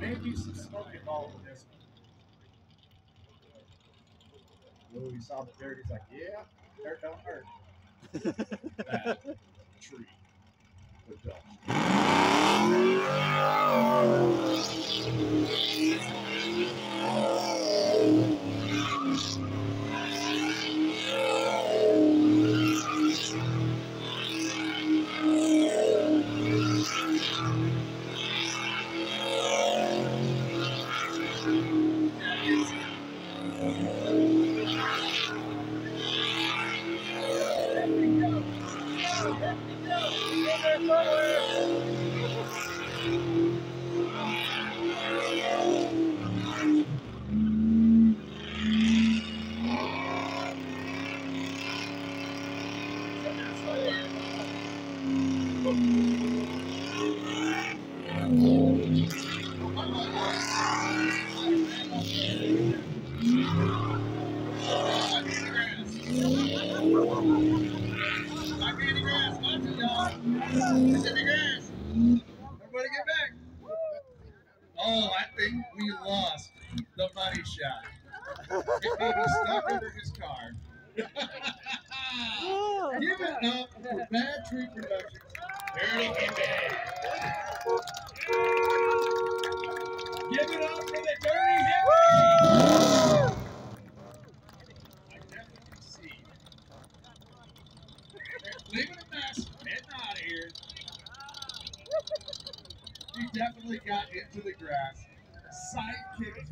be some smoke involved in this one. Oh, he saw the dirt. He's like, yeah, dirt don't hurt. that tree. Good job. Everybody Oh, I think we lost the money shot. It may be stuck under his car. Oh. Give it up for Bad Tree Productions. Dirty Hippie. Give it up for the Dirty Hippie. I definitely see. They're leaving a mess, heading out of here. He definitely got into the grass. Sidekick